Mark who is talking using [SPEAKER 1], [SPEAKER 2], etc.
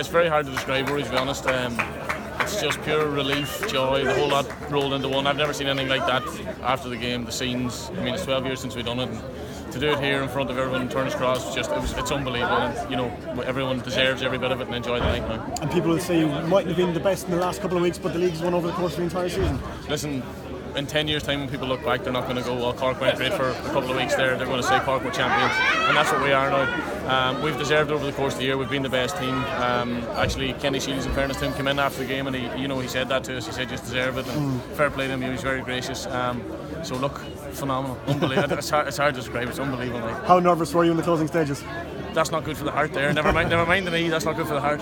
[SPEAKER 1] it's very hard to describe, Rory, to be honest. Um, it's just pure relief, joy, the whole lot rolled into one. I've never seen anything like that after the game. The scenes. I mean, it's 12 years since we've done it. And, to do it here in front of everyone in Turner's Cross, it's just it was, it's unbelievable. And, you know, everyone deserves every bit of it and enjoy the night now.
[SPEAKER 2] And people will say you mightn't have been the best in the last couple of weeks, but the league's won over the course of the entire season.
[SPEAKER 1] Listen, in 10 years' time, when people look back, they're not going to go, well, Cork went great for a couple of weeks there. They're going to say Cork were champions. And that's what we are now. Um, we've deserved it over the course of the year. We've been the best team. Um, actually, Kenny Shiels, in fairness to him, came in after the game and he, you know, he said that to us. He said, just deserve it. And mm. fair play to him. He was very gracious. Um, so, look, phenomenal. Unbelievable. it's, hard, it's hard to describe. It's unbelievable.
[SPEAKER 2] How nervous were you in the closing stages?
[SPEAKER 1] That's not good for the heart there. Never mind, never mind the knee. That's not good for the heart.